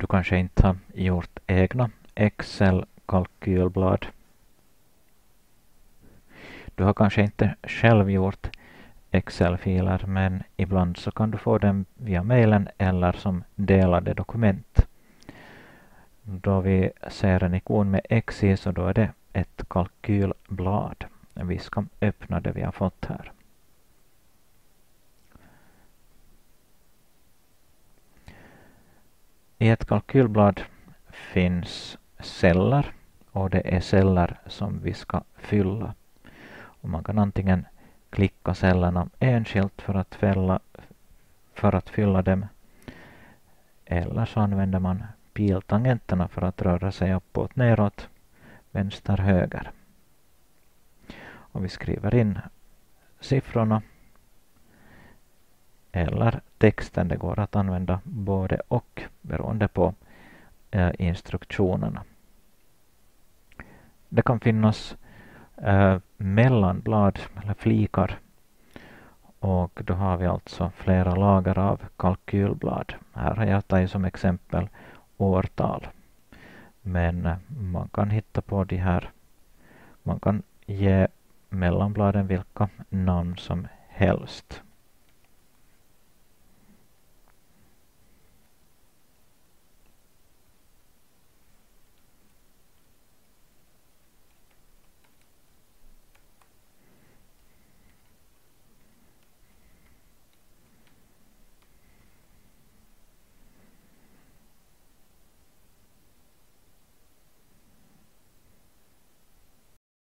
Du kanske inte har gjort egna Excel-kalkylblad. Du har kanske inte själv gjort Excel-filer men ibland så kan du få dem via mejlen eller som delade dokument. Då vi ser en ikon med X i så då är det ett kalkylblad. Vi ska öppna det vi har fått här. I ett kalkylblad finns celler och det är celler som vi ska fylla. Och man kan antingen klicka cellerna enskilt för att, fälla, för att fylla dem eller så använder man piltangenterna för att röra sig uppåt, neråt, vänster, höger. Och vi skriver in siffrorna eller texten. Det går att använda både och beroende på eh, instruktionerna. Det kan finnas eh, mellanblad eller flikar och då har vi alltså flera lager av kalkylblad. Här har jag tagit som exempel årtal. Men eh, man kan hitta på de här, man kan ge mellanbladen vilka namn som helst.